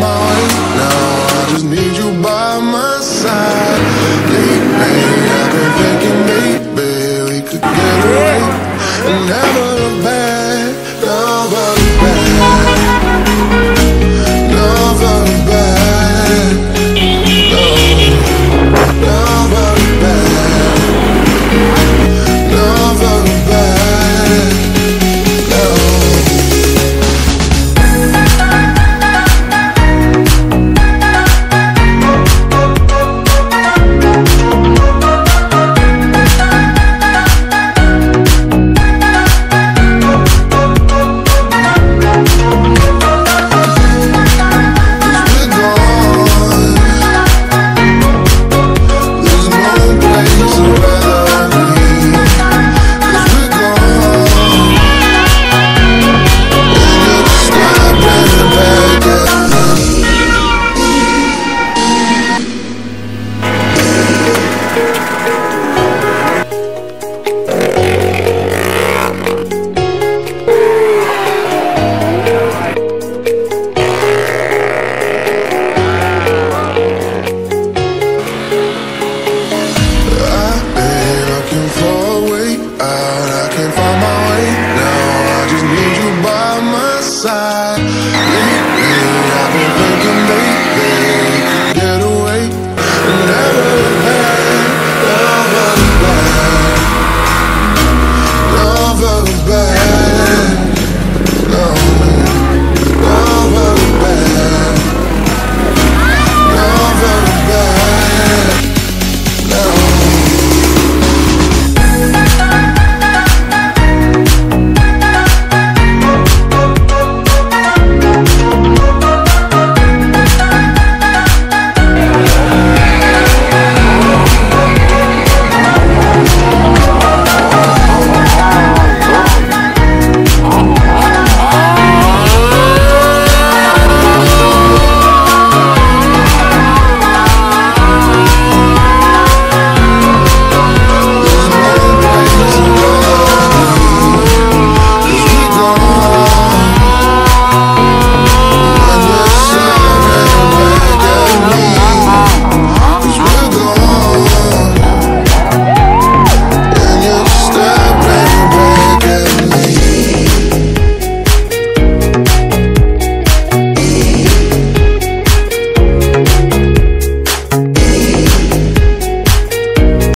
mind. Now I just need you by my side. Late night.